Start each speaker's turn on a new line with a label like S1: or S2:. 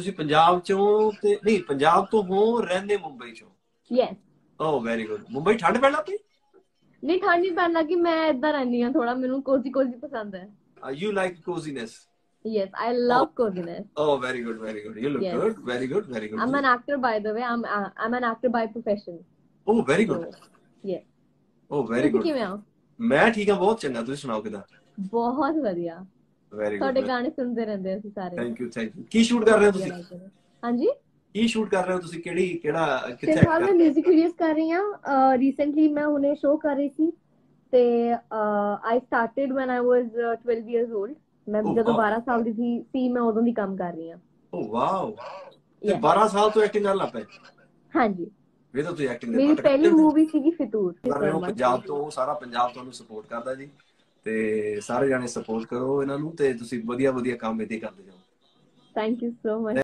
S1: ਤੁਸੀਂ ਪੰਜਾਬ ਚੋਂ ਤੇ ਨਹੀਂ ਪੰਜਾਬ ਤੋਂ ਹੋ ਰਹਿੰਦੇ ਮੁੰਬਈ ਚੋਂ
S2: yes
S1: oh very good Mumbai ਠੰਡ ਪੈਣ ਲੱਗ ਪਈ
S2: ਨਹੀਂ ਠੰਡ ਨਹੀਂ ਪੈਣ ਲੱਗੀ ਮੈਂ ਇੱਧਰ ਰਹਿੰਦੀ ਹਾਂ ਥੋੜਾ ਮੈਨੂੰ ਕੋਜ਼ੀ ਕੋਜ਼ੀ ਪਸੰਦ ਹੈ
S1: you like coziness
S2: yes I love coziness
S1: Oh, very good, very good. You look
S2: Yes.
S1: good. Very good, very good.
S2: I'm an actor by the way I'm uh, I'm an actor by profession
S1: Oh, very
S2: so
S1: good.
S2: yeah
S1: Oh, very
S2: ਤੁਸੀਂ
S1: good.
S2: ਕਿਵੇਂ ਹੋ
S1: ਮੈਂ ਠੀਕ ਹਾਂ ਬਹੁਤ ਚੰਗਾ ਤੁਸੀਂ ਸੁਣਾਓ ਕਿਦਾਂ
S2: ਬਹੁਤ ਵਧੀਆ
S1: ਵੈਰੀ
S2: ਤੁਹਾਡੇ
S1: ਗੁੱਡ
S2: ਗਾਣੇ ਸੁਣਦੇ ਰਹਿੰਦੇ ਅਸੀਂ ਸਾਰੇ।
S1: ਥੈਂਕ ਯੂ ਥੈਂਕ ਯੂ ਕੀ ਸ਼ੂਟ ਕਰ ਰਹੇ ਹੋ ਤੁਸੀਂ?
S2: ਹਾਂਜੀ?
S1: ਕੀ ਸ਼ੂਟ ਕਰ ਰਹੇ ਹੋ ਤੁਸੀਂ? ਕਿਹੜੀ ਕਿਹੜਾ ਕਿੱਥੇ
S2: ਫਿਲਹਾਲ ਮੈਂ 뮤직 ਵੀਡੀਓਜ਼ ਕਰ ਰਹੀ ਹਾਂ। ਰੀਸੈਂਟਲੀ ਮੈਂ ਹੁਣੇ ਸ਼ੋਅ ਕਰ ਰਹੀ ਸੀ ਤੇ I started I was uh, 12 years old ਮੈਂ
S1: Oh,
S2: ਜਦੋਂ
S1: wow.
S2: 12 ਸਾਲ ਦੀ ਸੀ ਸੀ ਮੈਂ ਉਦੋਂ ਦੀ ਕੰਮ ਕਰ ਰਹੀ ਹਾਂ।
S1: ਓ ਵਾਓ ਤੇ
S2: Yes.
S1: 12 ਸਾਲ ਤੋਂ ਐਕਟਿੰਗ ਕਰਨ ਲੱਗ ਪਏ?
S2: ਹਾਂਜੀ।
S1: ਵੇ ਤਾਂ ਤੁਸੀਂ ਐਕਟਿੰਗ
S2: ਮੇਰੀ ਪਹਿਲੀ ਮੂਵੀ ਸੀਗੀ ਫਿਤੂਰ।
S1: ਹੋ ਪੰਜਾਬ ਤੋਂ ਸਾਰਾ ਪੰਜਾਬ ਤੁਹਾਨੂੰ ਸਪੋਰਟ ਕਰਦਾ ਜੀ। ਤੇ ਸਾਰੇ ਜਾਣੇ ਸਪੋਰਟ ਕਰੋ ਇਹਨਾਂ ਨੂੰ ਤੇ ਤੁਸੀਂ ਵਧੀਆ ਵਧੀਆ ਕੰਮ ਇਹਦੇ ਕਰਦੇ ਜਾਓ।
S2: Thank you so much